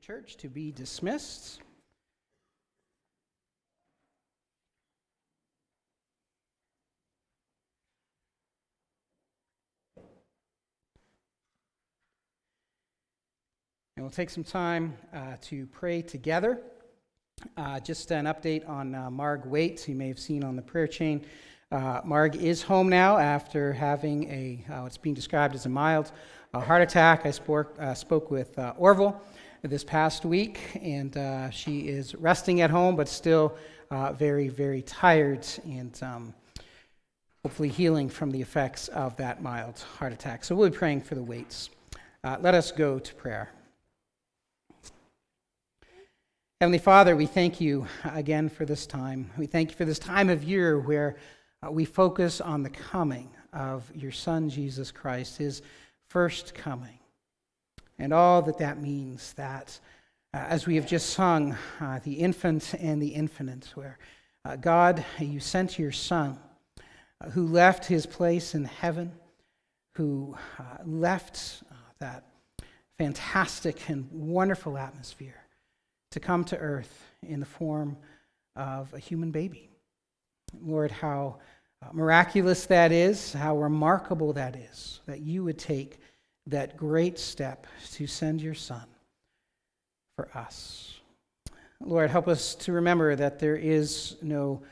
Church to be dismissed. And we'll take some time uh, to pray together. Uh, just an update on uh, Marg Waits, you may have seen on the prayer chain. Uh, Marg is home now after having a uh, what's being described as a mild uh, heart attack. I spoke, spoke with Orville this past week, and she is resting at home, but still very, very tired and um, hopefully healing from the effects of that mild heart attack. So we'll be praying for the Waits. let us go to prayer. Heavenly Father, we thank you again for this time. We thank you for this time of year where uh, we focus on the coming of your Son, Jesus Christ, his first coming, and all that that means. That, uh, as we have just sung, uh, the infant and the infinite, where uh, God, you sent your Son, uh, who left his place in heaven, who uh, left that fantastic and wonderful atmosphere to come to earth in the form of a human baby. Lord, how uh, miraculous that is, how remarkable that is, that you would take that great step to send your Son for us. Lord, help us to remember that there is no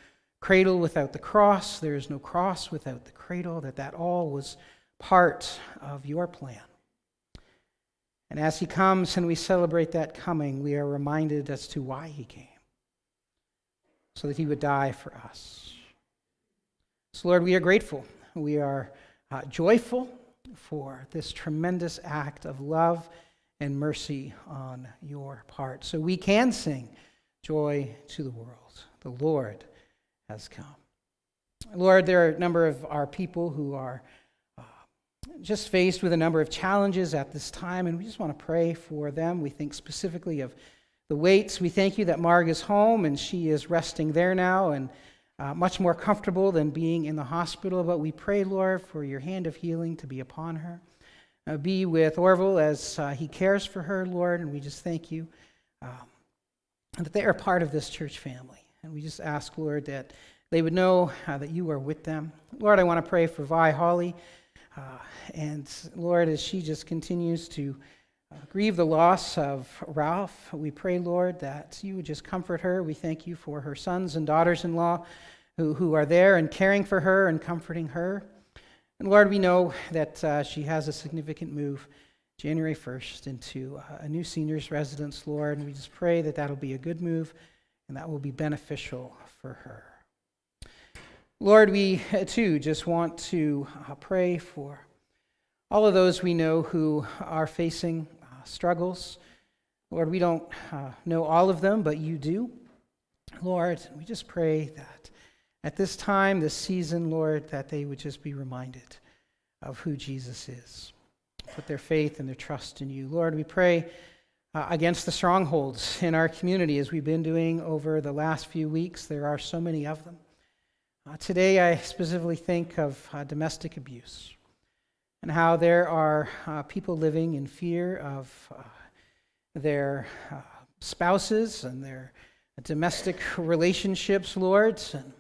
cradle without the cross, there is no cross without the cradle, that that all was part of your plan. And as he comes and we celebrate that coming, we are reminded as to why he came so that he would die for us. So, Lord, we are grateful. We are uh, joyful for this tremendous act of love and mercy on your part. So we can sing joy to the world. The Lord has come. Lord, there are a number of our people who are uh, just faced with a number of challenges at this time, and we just want to pray for them. We think specifically of the Waits. We thank you that Marg is home and she is resting there now and uh, much more comfortable than being in the hospital. But we pray, Lord, for your hand of healing to be upon her. Uh, be with Orville as uh, he cares for her, Lord, and we just thank you um, that they are part of this church family. And we just ask, Lord, that they would know uh, that you are with them. Lord, I want to pray for Vi Holly. Uh, and Lord, as she just continues to uh, grieve the loss of Ralph, we pray, Lord, that you would just comfort her. We thank you for her sons and daughters in law who, who are there and caring for her and comforting her. And Lord, we know that uh, she has a significant move January 1st into uh, a new seniors residence, Lord. And we just pray that that'll be a good move and that will be beneficial for her. Lord, we uh, too just want to uh, pray for all of those we know who are facing struggles. Lord, we don't uh, know all of them, but you do. Lord, we just pray that at this time, this season, Lord, that they would just be reminded of who Jesus is. Put their faith and their trust in you. Lord, we pray uh, against the strongholds in our community as we've been doing over the last few weeks. There are so many of them. Uh, today, I specifically think of uh, domestic abuse and how there are uh, people living in fear of uh, their uh, spouses and their domestic relationships, Lord. And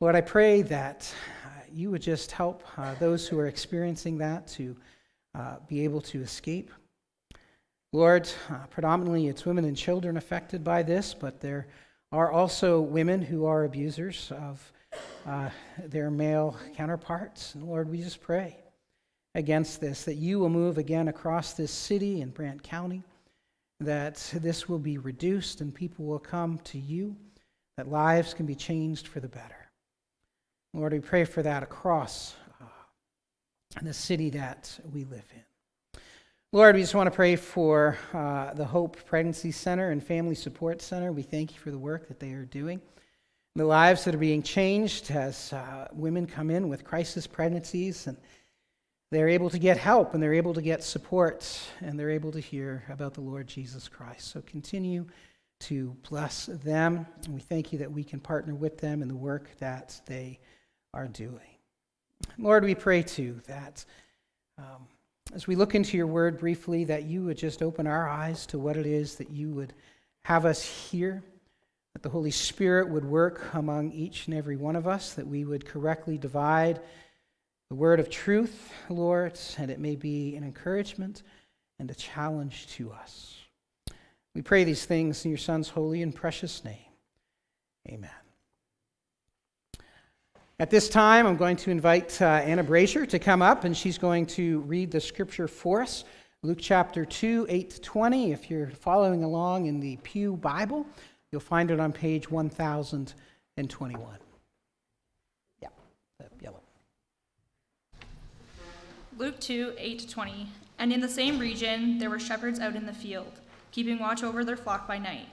Lord, I pray that uh, you would just help those who are experiencing that to be able to escape. Lord, predominantly it's women and children affected by this, but there are also women who are abusers of uh, their male counterparts. And Lord, we just pray against this, that you will move again across this city in Brant County, that this will be reduced and people will come to you, that lives can be changed for the better. Lord, we pray for that across uh, the city that we live in. Lord, we just want to pray for uh, the Hope Pregnancy Center and Family Support Center. We thank you for the work that they are doing, the lives that are being changed as uh, women come in with crisis pregnancies and they're able to get help and they're able to get support and they're able to hear about the Lord Jesus Christ. So continue to bless them. And we thank you that we can partner with them in the work that they are doing. Lord, we pray too that. Um, as we look into your word briefly, that you would just open our eyes to what it is that you would have us hear, that the Holy Spirit would work among each and every one of us, that we would correctly divide the word of truth, Lord, and it may be an encouragement and a challenge to us. We pray these things in your Son's holy and precious name. Amen. At this time, I'm going to invite uh, Anna Brazier to come up, and she's going to read the scripture for us. Luke chapter 2, 8 to 20. If you're following along in the Pew Bible, you'll find it on page 1021. Yeah, yellow. Luke 2, 8 to 20. And in the same region there were shepherds out in the field, keeping watch over their flock by night.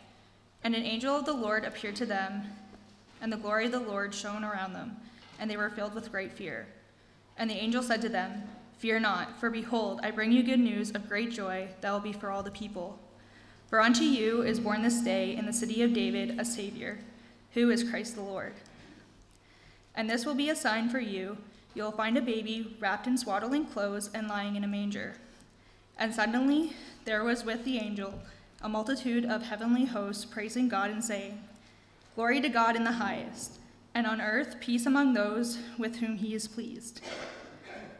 And an angel of the Lord appeared to them, and the glory of the Lord shone around them and they were filled with great fear. And the angel said to them, Fear not, for behold, I bring you good news of great joy that will be for all the people. For unto you is born this day in the city of David a Savior, who is Christ the Lord. And this will be a sign for you you will find a baby wrapped in swaddling clothes and lying in a manger. And suddenly there was with the angel a multitude of heavenly hosts praising God and saying, Glory to God in the highest and on earth peace among those with whom he is pleased.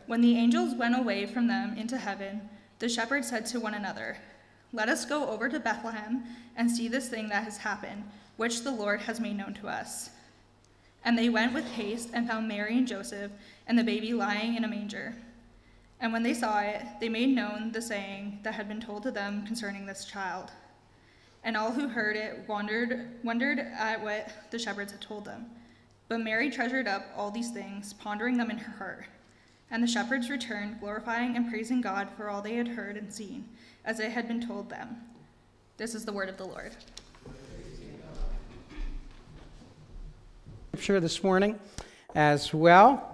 When the angels went away from them into heaven, the shepherds said to one another, Let us go over to Bethlehem and see this thing that has happened, which the Lord has made known to us. And they went with haste and found Mary and Joseph and the baby lying in a manger. And when they saw it, they made known the saying that had been told to them concerning this child. And all who heard it wondered, wondered at what the shepherds had told them. But Mary treasured up all these things, pondering them in her heart. And the shepherds returned, glorifying and praising God for all they had heard and seen, as it had been told them. This is the word of the Lord. Scripture this morning as well.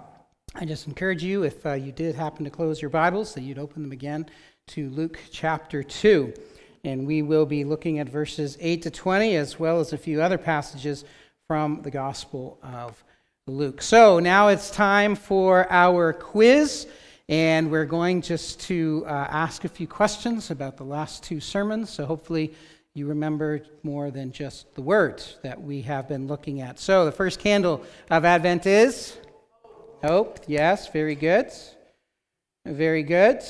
I just encourage you, if uh, you did happen to close your Bibles, that you'd open them again to Luke chapter 2. And we will be looking at verses 8 to 20, as well as a few other passages from the Gospel of Luke. So now it's time for our quiz, and we're going just to uh, ask a few questions about the last two sermons. So hopefully you remember more than just the words that we have been looking at. So the first candle of Advent is hope. Yes, very good. Very good.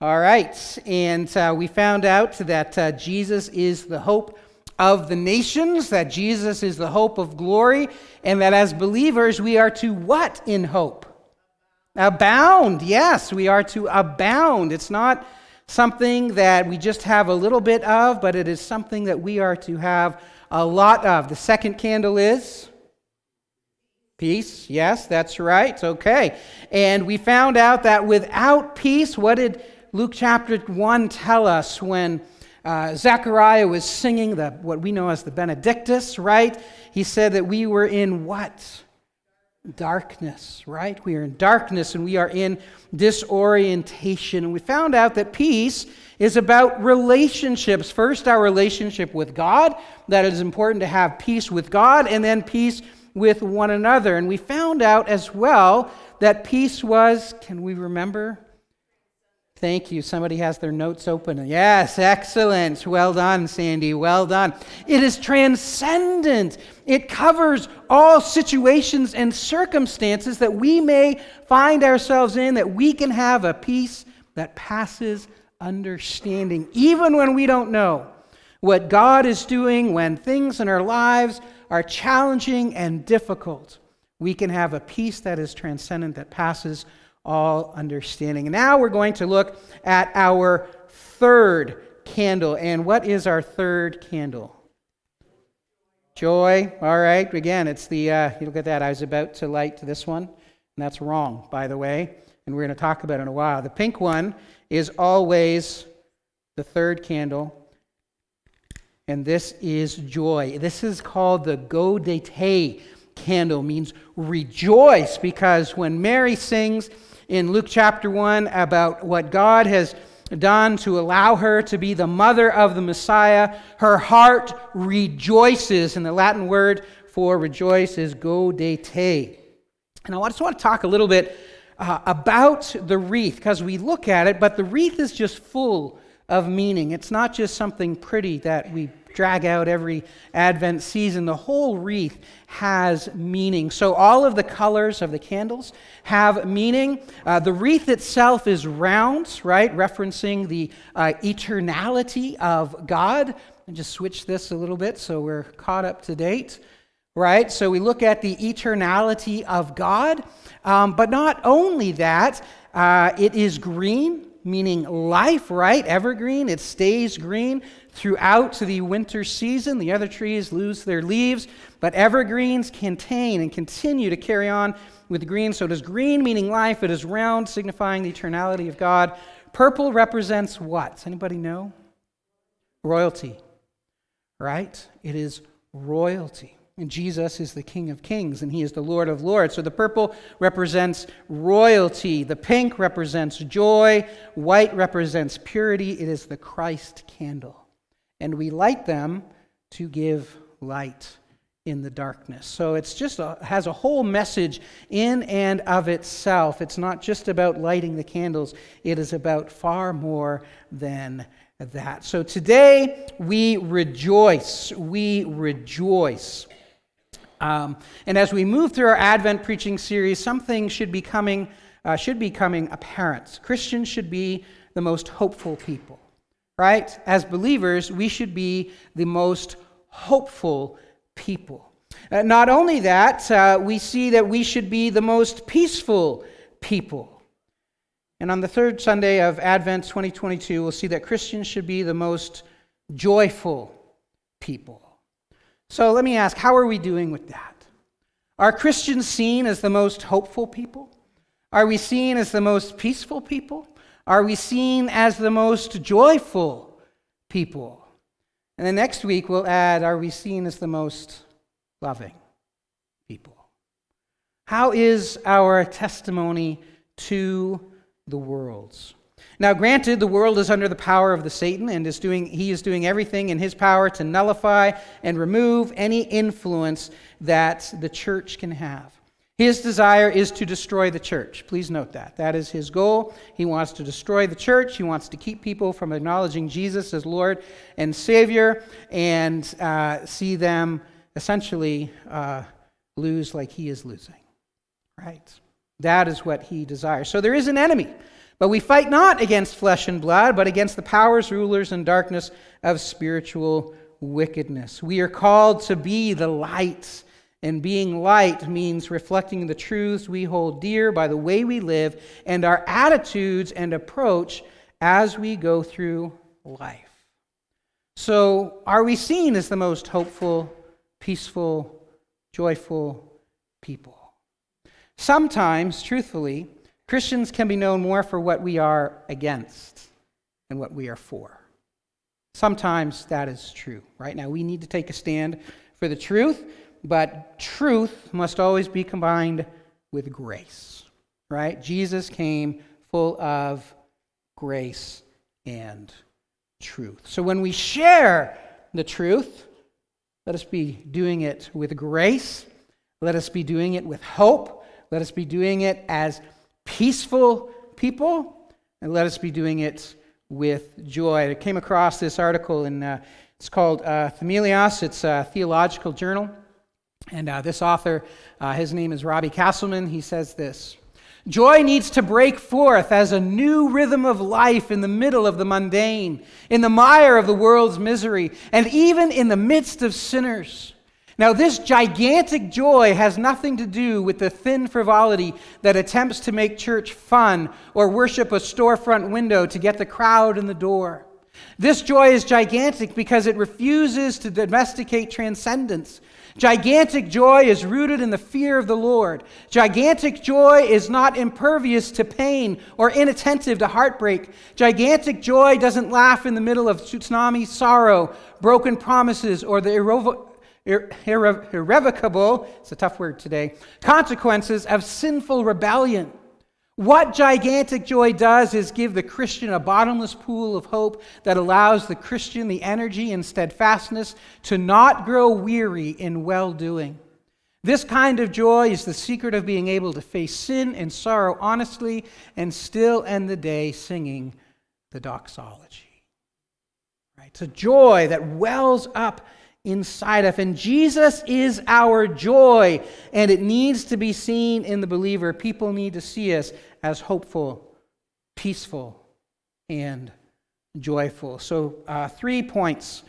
All right, and uh, we found out that uh, Jesus is the hope of the nations, that Jesus is the hope of glory, and that as believers we are to what in hope? Abound. Yes, we are to abound. It's not something that we just have a little bit of, but it is something that we are to have a lot of. The second candle is peace. Yes, that's right. Okay. And we found out that without peace, what did Luke chapter 1 tell us when uh, Zechariah was singing the, what we know as the Benedictus, right? He said that we were in what? Darkness, right? We are in darkness and we are in disorientation. And we found out that peace is about relationships. First, our relationship with God, that it is important to have peace with God, and then peace with one another. And we found out as well that peace was, can we remember? Thank you. Somebody has their notes open. Yes, excellent. Well done, Sandy. Well done. It is transcendent. It covers all situations and circumstances that we may find ourselves in, that we can have a peace that passes understanding, even when we don't know what God is doing, when things in our lives are challenging and difficult. We can have a peace that is transcendent, that passes all understanding. Now we're going to look at our third candle. And what is our third candle? Joy. All right. Again, it's the, uh, you look at that. I was about to light this one, and that's wrong, by the way. And we're going to talk about it in a while. The pink one is always the third candle. And this is joy. This is called the Gaudete candle, means rejoice, because when Mary sings, in Luke chapter 1 about what God has done to allow her to be the mother of the Messiah. Her heart rejoices, and the Latin word for rejoice is gaudete. And I just want to talk a little bit uh, about the wreath because we look at it, but the wreath is just full of meaning. It's not just something pretty that we drag out every Advent season. The whole wreath has meaning. So, all of the colors of the candles have meaning. Uh, the wreath itself is round, right? Referencing the uh, eternality of God. And just switch this a little bit so we're caught up to date, right? So, we look at the eternality of God. Um, but not only that, uh, it is green meaning life, right? Evergreen, it stays green throughout the winter season. The other trees lose their leaves, but evergreens contain and continue to carry on with green. So is green, meaning life. It is round, signifying the eternality of God. Purple represents what? Does anybody know? Royalty, right? It is royalty. And Jesus is the King of Kings and he is the Lord of Lords. So the purple represents royalty, the pink represents joy, white represents purity. It is the Christ candle. And we light them to give light in the darkness. So it's just a, has a whole message in and of itself. It's not just about lighting the candles, it is about far more than that. So today we rejoice. We rejoice. Um, and as we move through our Advent preaching series, something should be coming, uh, should be coming apparent. Christians should be the most hopeful people, right? As believers, we should be the most hopeful people. Uh, not only that, uh, we see that we should be the most peaceful people. And on the third Sunday of Advent 2022, we'll see that Christians should be the most joyful people. So let me ask how are we doing with that? Are Christians seen as the most hopeful people? Are we seen as the most peaceful people? Are we seen as the most joyful people? And then next week we'll add are we seen as the most loving people? How is our testimony to the world's? Now, granted, the world is under the power of the Satan and is doing, he is doing everything in his power to nullify and remove any influence that the church can have. His desire is to destroy the church. Please note that. That is his goal. He wants to destroy the church. He wants to keep people from acknowledging Jesus as Lord and Savior and uh, see them essentially uh, lose like he is losing. Right? That is what he desires. So there is an enemy. But we fight not against flesh and blood, but against the powers, rulers, and darkness of spiritual wickedness. We are called to be the light. And being light means reflecting the truths we hold dear by the way we live and our attitudes and approach as we go through life. So, are we seen as the most hopeful, peaceful, joyful people? Sometimes, truthfully, Christians can be known more for what we are against than what we are for. Sometimes that is true. Right now, we need to take a stand for the truth, but truth must always be combined with grace. Right? Jesus came full of grace and truth. So when we share the truth, let us be doing it with grace. Let us be doing it with hope. Let us be doing it as peaceful people, and let us be doing it with joy. I came across this article, and uh, it's called uh, Themelios. It's a theological journal. And uh, this author, uh, his name is Robbie Castleman, he says this Joy needs to break forth as a new rhythm of life in the middle of the mundane, in the mire of the world's misery, and even in the midst of sinners. Now, this gigantic joy has nothing to do with the thin frivolity that attempts to make church fun or worship a storefront window to get the crowd in the door. This joy is gigantic because it refuses to domesticate transcendence. Gigantic joy is rooted in the fear of the Lord. Gigantic joy is not impervious to pain or inattentive to heartbreak. Gigantic joy doesn't laugh in the middle of tsunami sorrow, broken promises, or the irre- irrevocable, it's a tough word today, consequences of sinful rebellion. What gigantic joy does is give the Christian a bottomless pool of hope that allows the Christian the energy and steadfastness to not grow weary in well doing. This kind of joy is the secret of being able to face sin and sorrow honestly and still end the day singing the doxology. Right? It's a joy that wells up inside of. And Jesus is our joy, and it needs to be seen in the believer. People need to see us as hopeful, peaceful, and joyful. So, uh, three points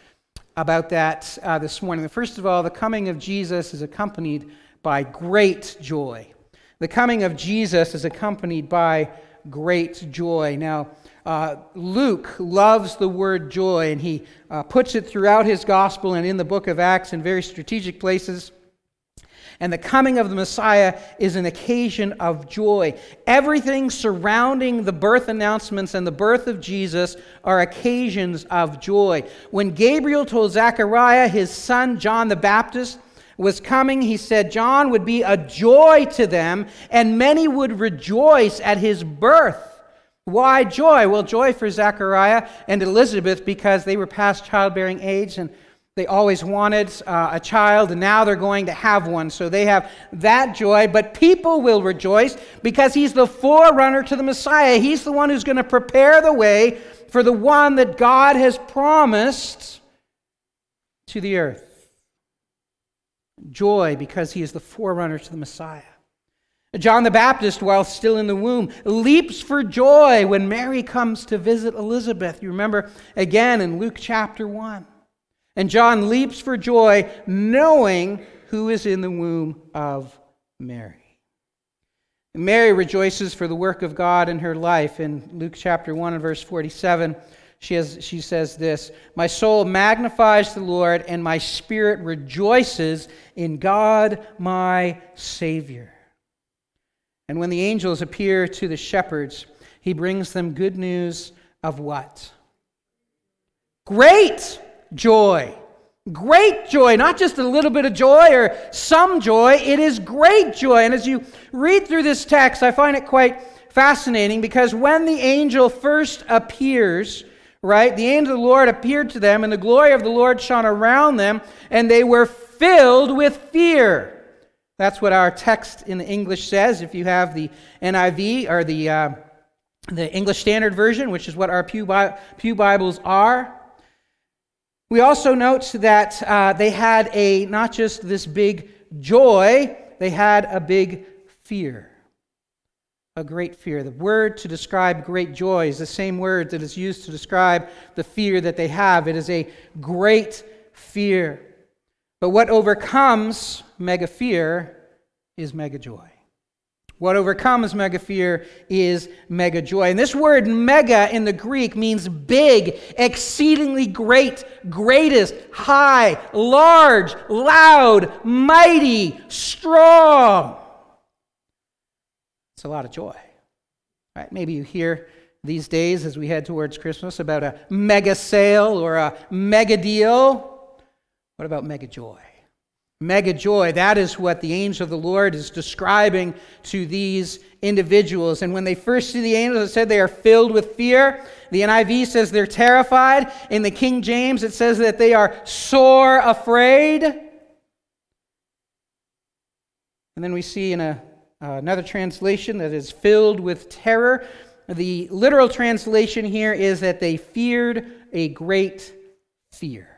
about that uh, this morning. First of all, the coming of Jesus is accompanied by great joy. The coming of Jesus is accompanied by great joy. Now, uh, Luke loves the word joy, and he uh, puts it throughout his gospel and in the book of Acts in very strategic places. And the coming of the Messiah is an occasion of joy. Everything surrounding the birth announcements and the birth of Jesus are occasions of joy. When Gabriel told Zechariah his son John the Baptist was coming, he said John would be a joy to them, and many would rejoice at his birth. Why joy? Well, joy for Zechariah and Elizabeth because they were past childbearing age and they always wanted uh, a child, and now they're going to have one. So they have that joy. But people will rejoice because he's the forerunner to the Messiah. He's the one who's going to prepare the way for the one that God has promised to the earth. Joy because he is the forerunner to the Messiah. John the Baptist, while still in the womb, leaps for joy when Mary comes to visit Elizabeth. You remember again in Luke chapter 1. And John leaps for joy knowing who is in the womb of Mary. Mary rejoices for the work of God in her life. In Luke chapter 1 and verse 47, she, has, she says this My soul magnifies the Lord, and my spirit rejoices in God my Savior. And when the angels appear to the shepherds, he brings them good news of what? Great joy. Great joy, not just a little bit of joy or some joy, it is great joy. And as you read through this text, I find it quite fascinating because when the angel first appears, right, the angel of the Lord appeared to them, and the glory of the Lord shone around them, and they were filled with fear. That's what our text in the English says. If you have the NIV or the, uh, the English Standard Version, which is what our Pew, Bi- Pew Bibles are. We also note that uh, they had a not just this big joy, they had a big fear. A great fear. The word to describe great joy is the same word that is used to describe the fear that they have. It is a great fear. But what overcomes mega fear is mega joy. What overcomes mega fear is mega joy. And this word mega in the Greek means big, exceedingly great, greatest, high, large, loud, mighty, strong. It's a lot of joy. Right? Maybe you hear these days as we head towards Christmas about a mega sale or a mega deal. What about mega joy? Mega joy, that is what the angel of the Lord is describing to these individuals. And when they first see the angels, it said they are filled with fear. The NIV says they're terrified. In the King James, it says that they are sore afraid. And then we see in a, uh, another translation that is filled with terror. The literal translation here is that they feared a great fear.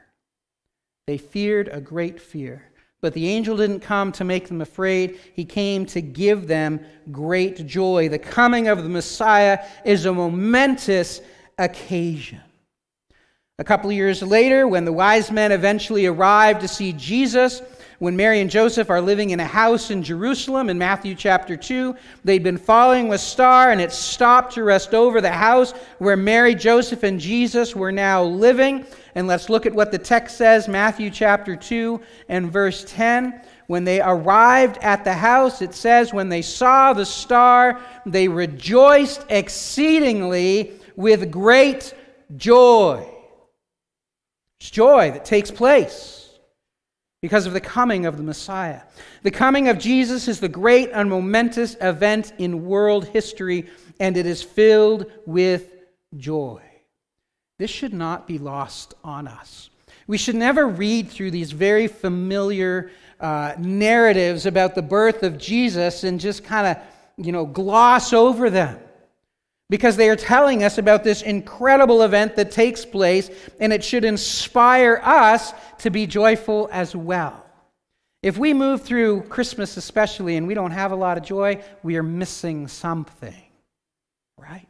They feared a great fear. But the angel didn't come to make them afraid, he came to give them great joy. The coming of the Messiah is a momentous occasion. A couple of years later, when the wise men eventually arrived to see Jesus, when Mary and Joseph are living in a house in Jerusalem in Matthew chapter 2. They'd been following a star and it stopped to rest over the house where Mary, Joseph, and Jesus were now living. And let's look at what the text says Matthew chapter 2 and verse 10. When they arrived at the house, it says, When they saw the star, they rejoiced exceedingly with great joy. It's joy that takes place because of the coming of the Messiah. The coming of Jesus is the great and momentous event in world history, and it is filled with joy. This should not be lost on us. We should never read through these very familiar uh, narratives about the birth of Jesus and just kind of, you know, gloss over them because they are telling us about this incredible event that takes place, and it should inspire us to be joyful as well. If we move through Christmas, especially, and we don't have a lot of joy, we are missing something, right?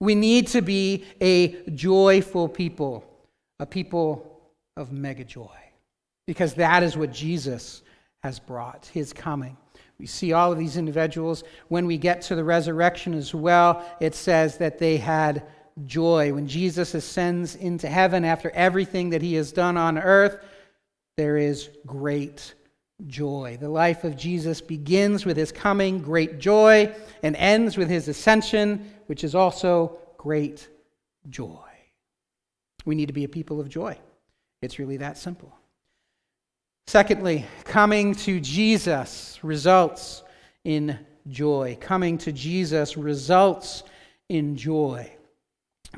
We need to be a joyful people, a people of mega joy, because that is what Jesus has brought, his coming. We see all of these individuals. When we get to the resurrection as well, it says that they had joy. When Jesus ascends into heaven after everything that he has done on earth, there is great joy. The life of Jesus begins with his coming, great joy, and ends with his ascension, which is also great joy. We need to be a people of joy. It's really that simple. Secondly, coming to Jesus results in joy. Coming to Jesus results in joy.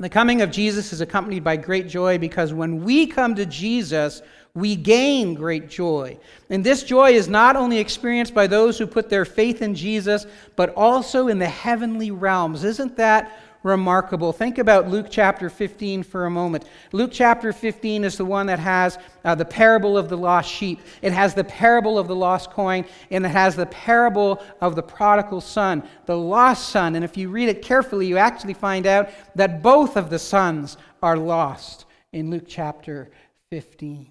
The coming of Jesus is accompanied by great joy because when we come to Jesus, we gain great joy. And this joy is not only experienced by those who put their faith in Jesus, but also in the heavenly realms. Isn't that remarkable. Think about Luke chapter 15 for a moment. Luke chapter 15 is the one that has uh, the parable of the lost sheep, it has the parable of the lost coin, and it has the parable of the prodigal son, the lost son. And if you read it carefully, you actually find out that both of the sons are lost in Luke chapter 15.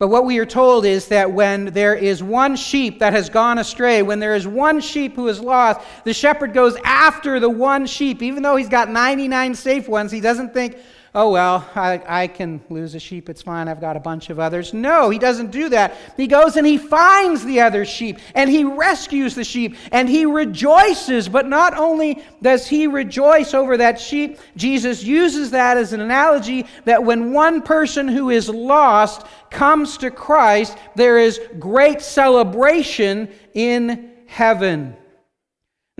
But what we are told is that when there is one sheep that has gone astray, when there is one sheep who is lost, the shepherd goes after the one sheep. Even though he's got 99 safe ones, he doesn't think, oh, well, I, I can lose a sheep. It's fine. I've got a bunch of others. No, he doesn't do that. He goes and he finds the other sheep and he rescues the sheep and he rejoices. But not only does he rejoice over that sheep, Jesus uses that as an analogy that when one person who is lost comes to Christ, there is great celebration in heaven.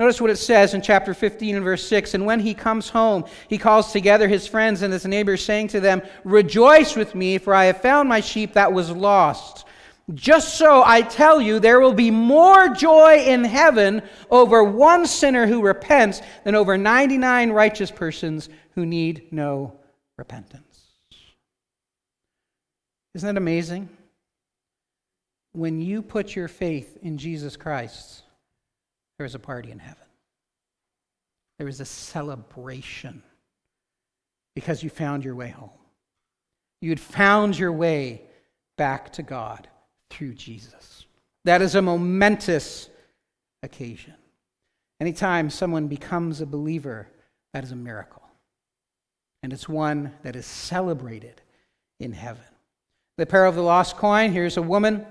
Notice what it says in chapter 15 and verse 6. And when he comes home, he calls together his friends and his neighbors, saying to them, Rejoice with me, for I have found my sheep that was lost. Just so I tell you, there will be more joy in heaven over one sinner who repents than over 99 righteous persons who need no repentance. Isn't that amazing? When you put your faith in Jesus Christ, there was a party in heaven. There was a celebration because you found your way home. You had found your way back to God through Jesus. That is a momentous occasion. Anytime someone becomes a believer, that is a miracle. And it's one that is celebrated in heaven. The parable of the lost coin here's a woman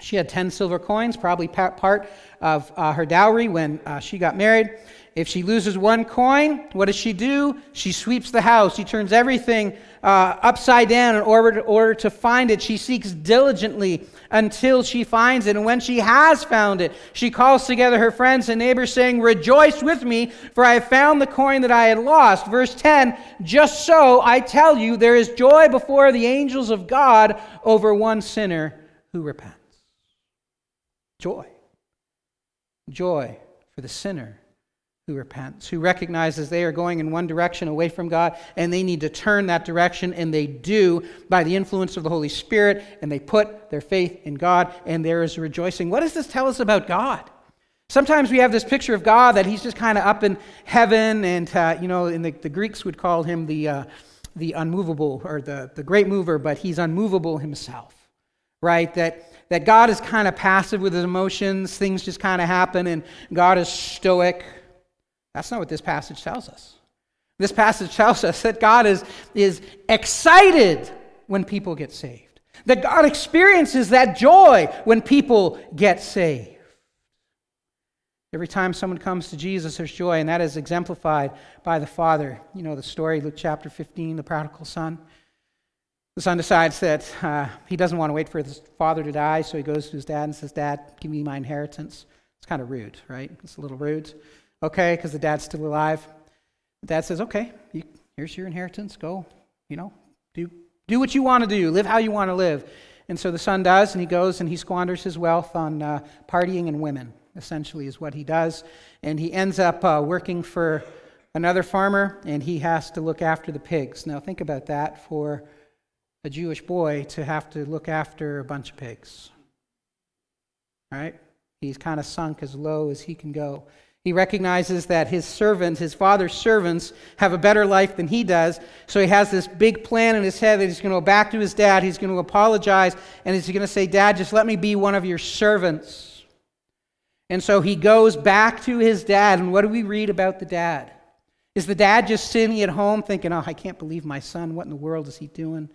she had 10 silver coins, probably part of uh, her dowry when uh, she got married. If she loses one coin, what does she do? She sweeps the house. She turns everything uh, upside down in order order to find it. She seeks diligently until she finds it. And when she has found it, she calls together her friends and neighbors, saying, Rejoice with me, for I have found the coin that I had lost. Verse 10 Just so I tell you, there is joy before the angels of God over one sinner who repents. Joy. Joy for the sinner who repents, who recognizes they are going in one direction away from God and they need to turn that direction, and they do by the influence of the Holy Spirit, and they put their faith in God, and there is rejoicing. What does this tell us about God? Sometimes we have this picture of God that he's just kind of up in heaven, and, uh, you know, in the, the, Greeks would call him the, uh, the unmovable or the, the great mover, but he's unmovable himself, right? That that God is kind of passive with his emotions, things just kind of happen, and God is stoic. That's not what this passage tells us. This passage tells us that God is, is excited when people get saved, that God experiences that joy when people get saved. Every time someone comes to Jesus, there's joy, and that is exemplified by the Father. You know the story, Luke chapter 15, the prodigal son. The son decides that uh, he doesn't want to wait for his father to die, so he goes to his dad and says, Dad, give me my inheritance. It's kind of rude, right? It's a little rude. Okay, because the dad's still alive. The dad says, Okay, you, here's your inheritance. Go, you know, do, do what you want to do, live how you want to live. And so the son does, and he goes and he squanders his wealth on uh, partying and women, essentially, is what he does. And he ends up uh, working for another farmer, and he has to look after the pigs. Now, think about that for a Jewish boy to have to look after a bunch of pigs. Right? He's kind of sunk as low as he can go. He recognizes that his servants, his father's servants, have a better life than he does. So he has this big plan in his head that he's going to go back to his dad. He's going to apologize. And he's going to say, Dad, just let me be one of your servants. And so he goes back to his dad. And what do we read about the dad? Is the dad just sitting at home thinking, Oh, I can't believe my son. What in the world is he doing?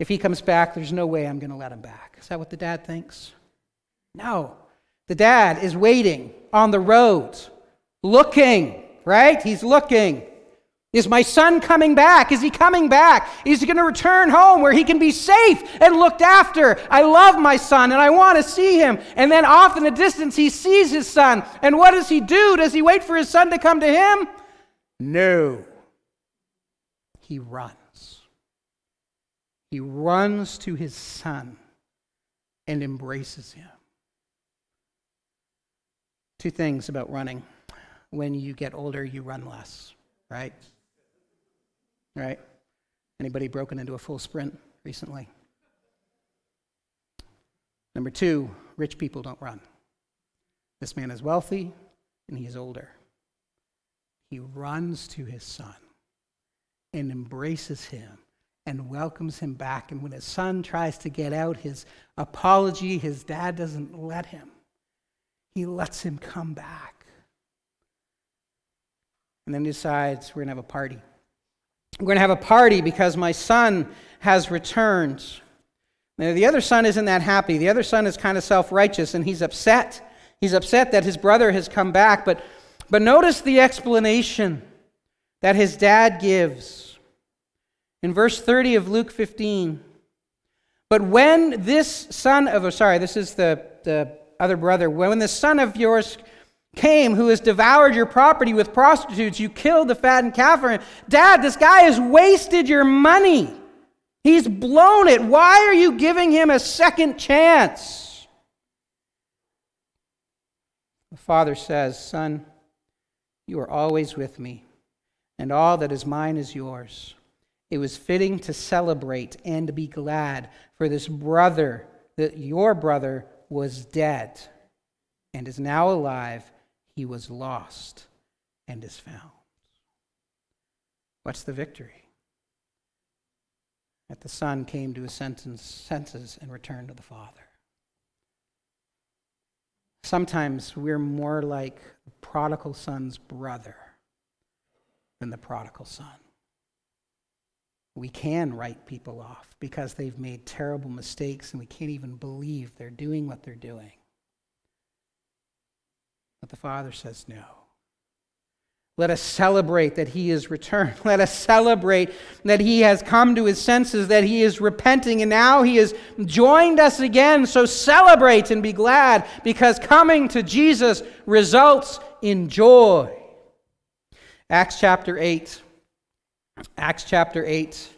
If he comes back, there's no way I'm going to let him back. Is that what the dad thinks? No. The dad is waiting on the road, looking, right? He's looking. Is my son coming back? Is he coming back? Is he going to return home where he can be safe and looked after? I love my son and I want to see him. And then off in the distance, he sees his son. And what does he do? Does he wait for his son to come to him? No. He runs. He runs to his son and embraces him. Two things about running. When you get older, you run less, right? Right? Anybody broken into a full sprint recently? Number two, rich people don't run. This man is wealthy and he is older. He runs to his son and embraces him and welcomes him back. And when his son tries to get out his apology, his dad doesn't let him. He lets him come back. And then decides we're going to have a party. We're going to have a party because my son has returned. Now, the other son isn't that happy. The other son is kind of self righteous and he's upset. He's upset that his brother has come back. But, but notice the explanation that his dad gives. In verse 30 of Luke 15, but when this son of, oh, sorry, this is the, the other brother, when this son of yours came who has devoured your property with prostitutes, you killed the fattened calf. Dad, this guy has wasted your money. He's blown it. Why are you giving him a second chance? The father says, Son, you are always with me, and all that is mine is yours. It was fitting to celebrate and be glad for this brother, that your brother was dead and is now alive. He was lost and is found. What's the victory? That the son came to his senses and returned to the father. Sometimes we're more like the prodigal son's brother than the prodigal son we can write people off because they've made terrible mistakes and we can't even believe they're doing what they're doing. But the Father says no. Let us celebrate that he is returned. Let us celebrate that he has come to his senses, that he is repenting, and now he has joined us again. So celebrate and be glad because coming to Jesus results in joy. Acts chapter 8. Acts chapter 8.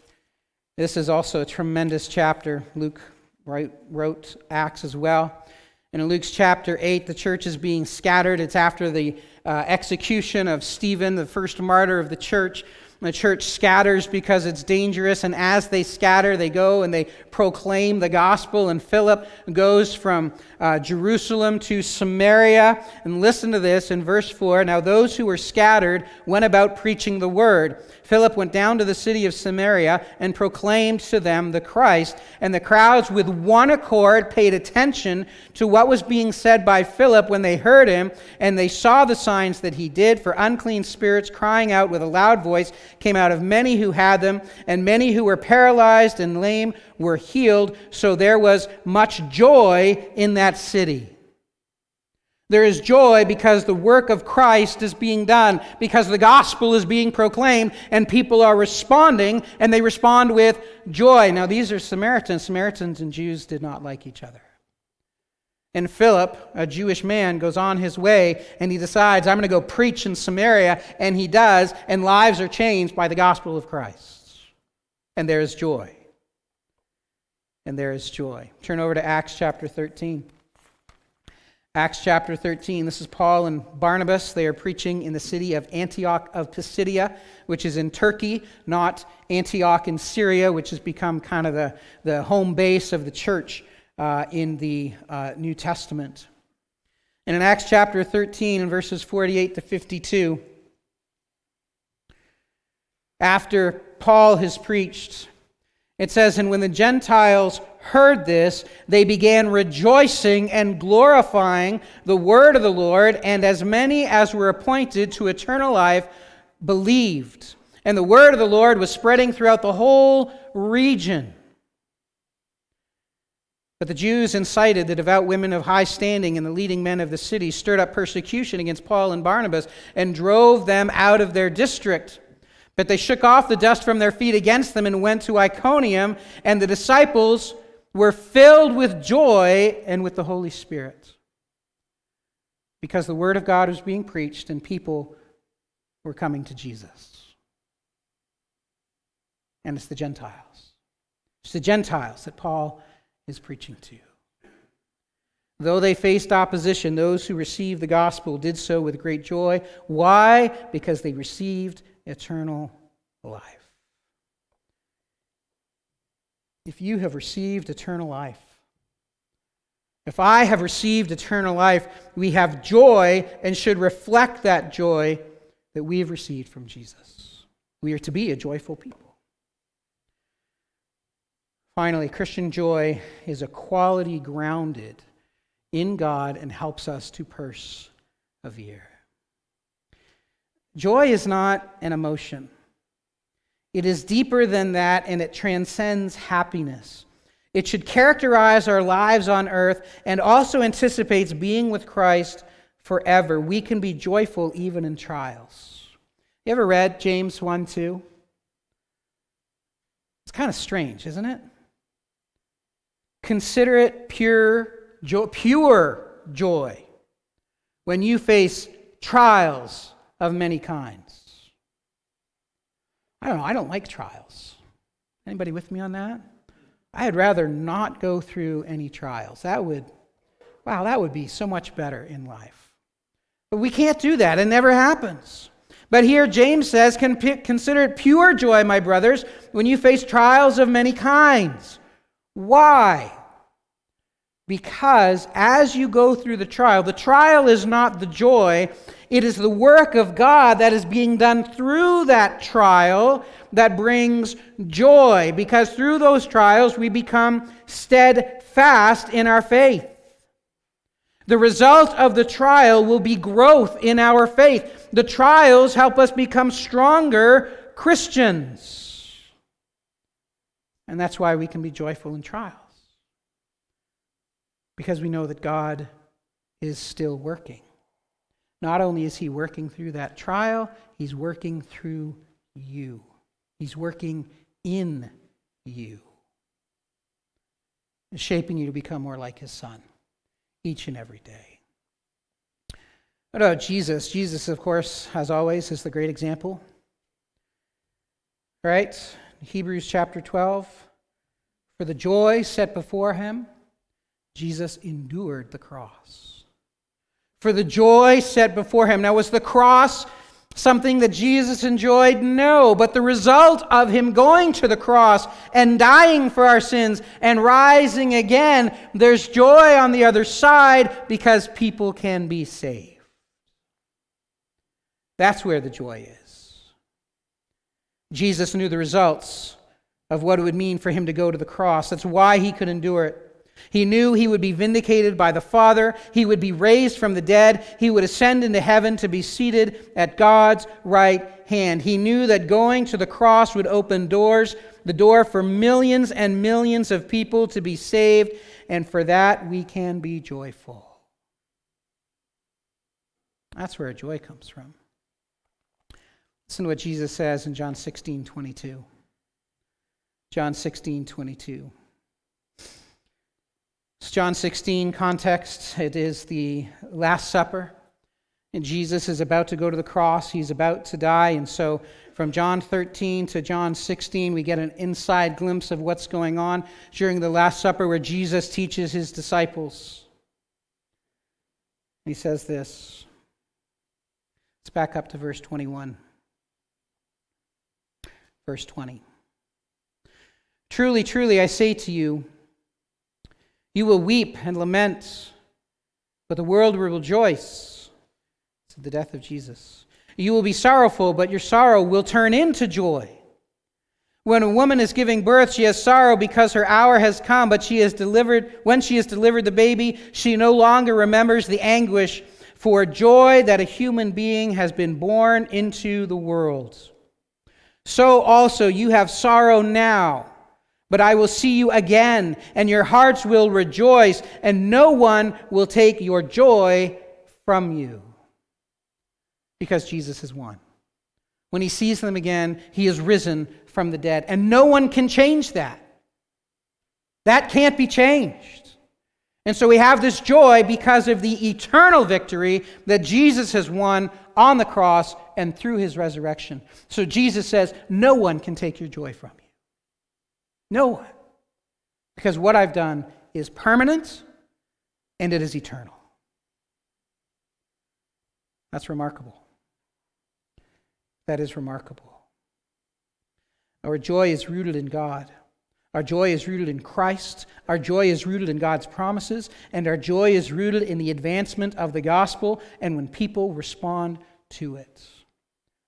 This is also a tremendous chapter. Luke wrote Acts as well. And in Luke's chapter 8, the church is being scattered. It's after the uh, execution of Stephen, the first martyr of the church. The church scatters because it's dangerous, and as they scatter, they go and they proclaim the gospel. And Philip goes from uh, Jerusalem to Samaria. And listen to this in verse 4 Now those who were scattered went about preaching the word. Philip went down to the city of Samaria and proclaimed to them the Christ, and the crowds with one accord paid attention to what was being said by Philip when they heard him, and they saw the signs that he did, for unclean spirits crying out with a loud voice came out of many who had them, and many who were paralyzed and lame were healed, so there was much joy in that city. There is joy because the work of Christ is being done, because the gospel is being proclaimed, and people are responding, and they respond with joy. Now, these are Samaritans. Samaritans and Jews did not like each other. And Philip, a Jewish man, goes on his way and he decides, I'm going to go preach in Samaria. And he does, and lives are changed by the gospel of Christ. And there is joy. and there is joy. Turn over to Acts chapter 13. Acts chapter 13. This is Paul and Barnabas. They are preaching in the city of Antioch of Pisidia, which is in Turkey, not Antioch in Syria, which has become kind of the, the home base of the church uh, in the uh, New Testament. And in Acts chapter 13, in verses 48 to 52, after Paul has preached, it says, And when the Gentiles heard this, they began rejoicing and glorifying the word of the Lord, and as many as were appointed to eternal life believed. And the word of the Lord was spreading throughout the whole region. But the Jews incited the devout women of high standing and the leading men of the city, stirred up persecution against Paul and Barnabas, and drove them out of their district. But they shook off the dust from their feet against them and went to Iconium, and the disciples were filled with joy and with the Holy Spirit because the Word of God was being preached and people were coming to Jesus. And it's the Gentiles. It's the Gentiles that Paul is preaching to. Though they faced opposition, those who received the gospel did so with great joy. Why? Because they received eternal life. If you have received eternal life, if I have received eternal life, we have joy and should reflect that joy that we have received from Jesus. We are to be a joyful people. Finally, Christian joy is a quality grounded in God and helps us to persevere. Joy is not an emotion. It is deeper than that and it transcends happiness. It should characterize our lives on earth and also anticipates being with Christ forever. We can be joyful even in trials. You ever read James 1 2? It's kind of strange, isn't it? Consider it pure joy, pure joy when you face trials of many kinds. I don't know, I don't like trials. Anybody with me on that? I'd rather not go through any trials. That would, wow, that would be so much better in life. But we can't do that. It never happens. But here James says, Consider it pure joy, my brothers, when you face trials of many kinds. Why? Because as you go through the trial, the trial is not the joy, it is the work of God that is being done through that trial that brings joy. Because through those trials, we become steadfast in our faith. The result of the trial will be growth in our faith. The trials help us become stronger Christians. And that's why we can be joyful in trials because we know that God is still working. Not only is He working through that trial, He's working through you, He's working in you, shaping you to become more like His Son each and every day. What about Jesus? Jesus, of course, as always, is the great example. Right? Hebrews chapter 12. For the joy set before him, Jesus endured the cross. For the joy set before him. Now, was the cross something that Jesus enjoyed? No. But the result of him going to the cross and dying for our sins and rising again, there's joy on the other side because people can be saved. That's where the joy is. Jesus knew the results of what it would mean for him to go to the cross. That's why he could endure it. He knew he would be vindicated by the Father. He would be raised from the dead. He would ascend into heaven to be seated at God's right hand. He knew that going to the cross would open doors, the door for millions and millions of people to be saved, and for that we can be joyful. That's where joy comes from. Listen to what Jesus says in John 16 22. John 16 22. John 16 context, it is the Last Supper. And Jesus is about to go to the cross. He's about to die. And so From John 13 to John 16, we get an inside glimpse of what's going on during the Last Supper where Jesus teaches his disciples. He says this. Let's back up to verse 21. Verse 20. Truly, truly, I say to you, you will weep and lament, but the world will rejoice. It's the death of Jesus. You will be sorrowful, but your sorrow will turn into joy. When a woman is giving birth, she has sorrow because her hour has come, but she has delivered when she has delivered the baby, she no longer remembers the anguish for joy that a human being has been born into the world. So also you have sorrow now but I will see you again, and your hearts will rejoice, and no one will take your joy from you. Because Jesus has won. When he sees them again, he is risen from the dead, and no one can change that. That can't be changed. And so we have this joy because of the eternal victory that Jesus has won on the cross and through his resurrection. So Jesus says, No one can take your joy from you. No one. Because what I've done is permanent and it is eternal. That's remarkable. That is remarkable. Our joy is rooted in God. Our joy is rooted in Christ. Our joy is rooted in God's promises. And our joy is rooted in the advancement of the gospel and when people respond to it.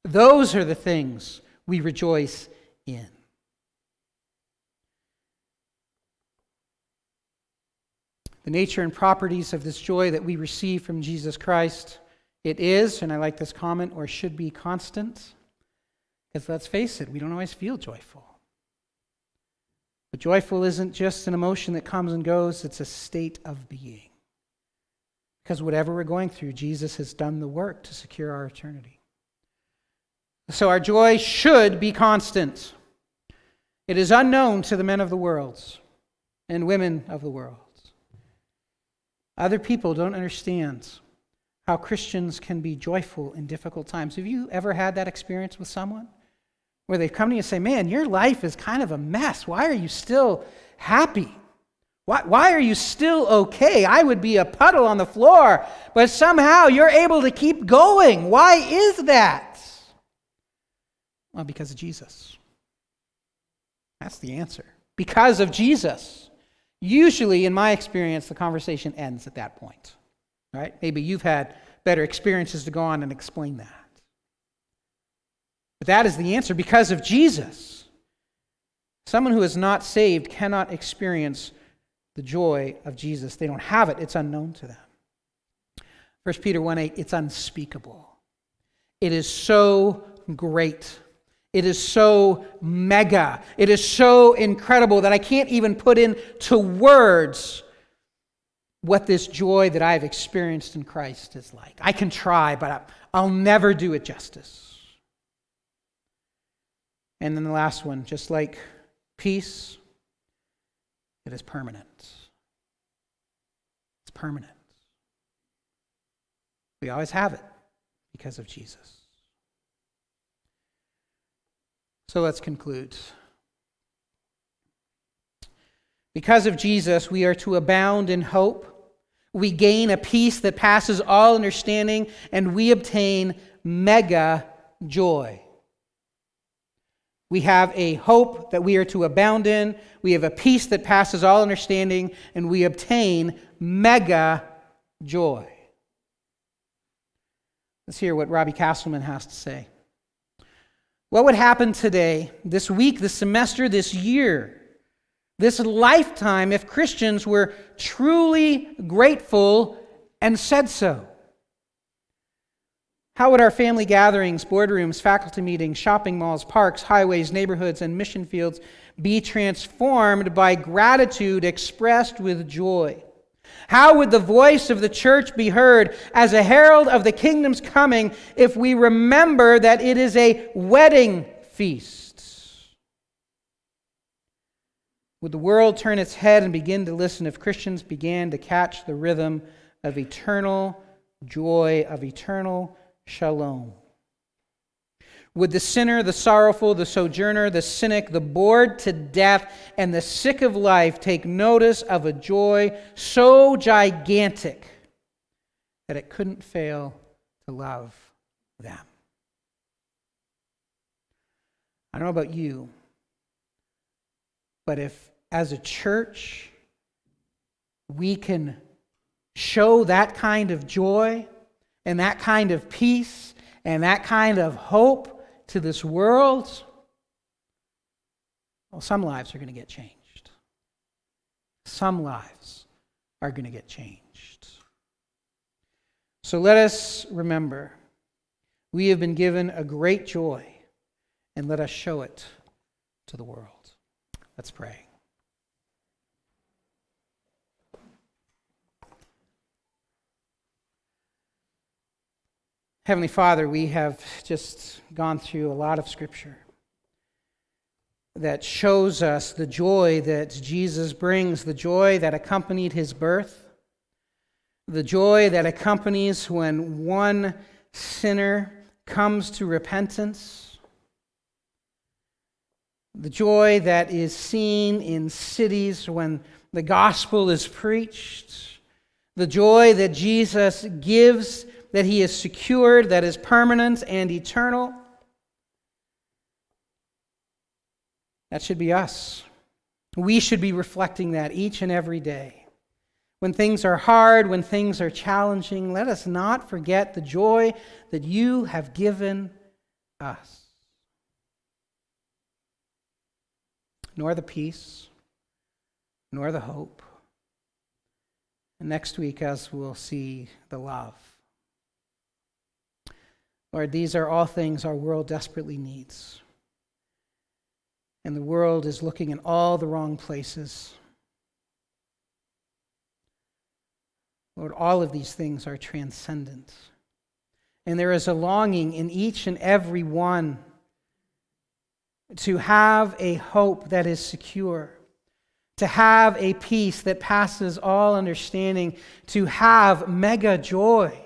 Those are the things we rejoice in. The nature and properties of this joy that we receive from Jesus Christ. It is, and I like this comment, or should be constant. Because let's face it, we don't always feel joyful. But joyful isn't just an emotion that comes and goes, it's a state of being. Because whatever we're going through, Jesus has done the work to secure our eternity. So our joy should be constant. It is unknown to the men of the world and women of the world. Other people don't understand how Christians can be joyful in difficult times. Have you ever had that experience with someone? Where they come to you and say, Man, your life is kind of a mess. Why are you still happy? Why, why are you still okay? I would be a puddle on the floor, but somehow you're able to keep going. Why is that? Well, because of Jesus. That's the answer. Because of Jesus. Usually, in my experience, the conversation ends at that point. Right? Maybe you've had better experiences to go on and explain that. But that is the answer because of Jesus. Someone who is not saved cannot experience the joy of Jesus. They don't have it, it's unknown to them. 1 Peter 1 8, it's unspeakable. It is so great it is so mega. It is so incredible that I can't even put into words what this joy that I've experienced in Christ is like. I can try, but I'll never do it justice. And then the last one, just like peace, it is permanent. It's permanent. We always have it because of Jesus. So let's conclude. Because of Jesus, we are to abound in hope. We gain a peace that passes all understanding, and we obtain mega joy. We have a hope that we are to abound in. We have a peace that passes all understanding, and we obtain mega joy. Let's hear what Robbie Castleman has to say. What would happen today, this week, this semester, this year, this lifetime if Christians were truly grateful and said so? How would our family gatherings, boardrooms, faculty meetings, shopping malls, parks, highways, neighborhoods, and mission fields be transformed by gratitude expressed with joy? How would the voice of the church be heard as a herald of the kingdom's coming if we remember that it is a wedding feast? Would the world turn its head and begin to listen if Christians began to catch the rhythm of eternal joy, of eternal shalom? Would the sinner, the sorrowful, the sojourner, the cynic, the bored to death, and the sick of life take notice of a joy so gigantic that it couldn't fail to love them? I don't know about you, but if as a church we can show that kind of joy and that kind of peace and that kind of hope to this world, well, some lives are going to get changed. Some lives are going to get changed. So let us remember we have been given a great joy, and let us show it to the world. Let's pray. Heavenly Father, we have just gone through a lot of scripture that shows us the joy that Jesus brings, the joy that accompanied his birth, the joy that accompanies when one sinner comes to repentance, the joy that is seen in cities when the gospel is preached, the joy that Jesus gives that he is secured, that is permanent and eternal. That should be us. We should be reflecting that each and every day. When things are hard, when things are challenging, let us not forget the joy that you have given us, nor the peace, nor the hope. And next week, as we'll see, the love. Lord, these are all things our world desperately needs. And the world is looking in all the wrong places. Lord, all of these things are transcendent. And there is a longing in each and every one to have a hope that is secure, to have a peace that passes all understanding, to have mega joy.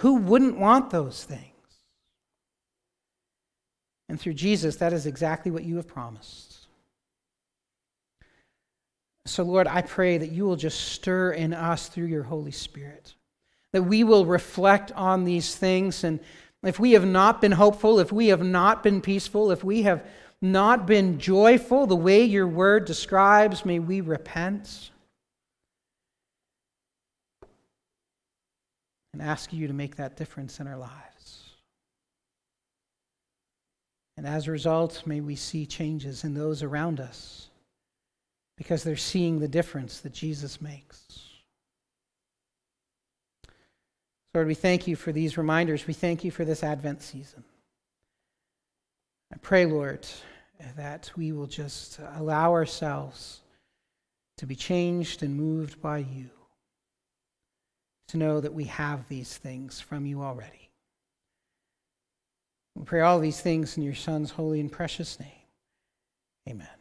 Who wouldn't want those things? And through Jesus, that is exactly what you have promised. So, Lord, I pray that you will just stir in us through your Holy Spirit, that we will reflect on these things. And if we have not been hopeful, if we have not been peaceful, if we have not been joyful the way your word describes, may we repent. And ask you to make that difference in our lives. And as a result, may we see changes in those around us because they're seeing the difference that Jesus makes. Lord, we thank you for these reminders. We thank you for this Advent season. I pray, Lord, that we will just allow ourselves to be changed and moved by you to know that we have these things from you already. We pray all these things in your Son's holy and precious name. Amen.